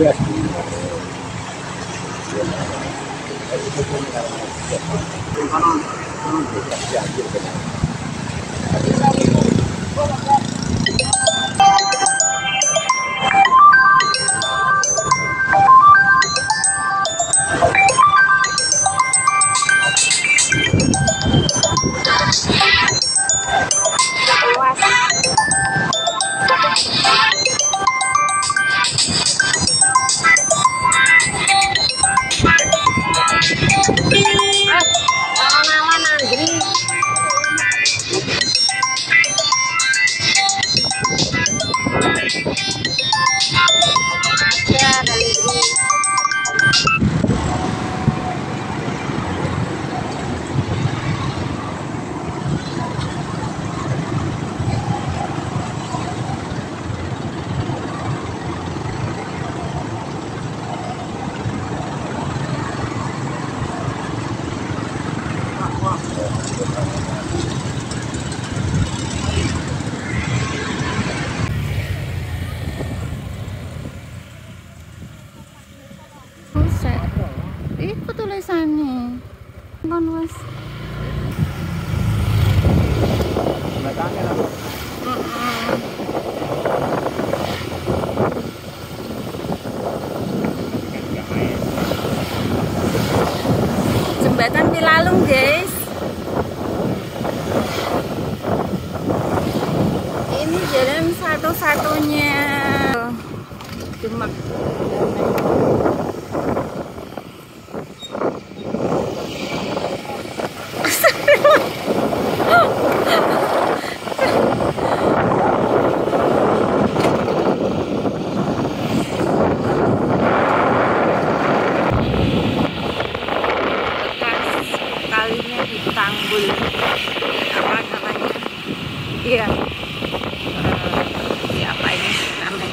Yes. Yes. Wis. Jembatan Pilalung, guys. Ini jalan satu-satunya. Demak. apa namanya? Iya. Eh, uh, siapa ini namanya?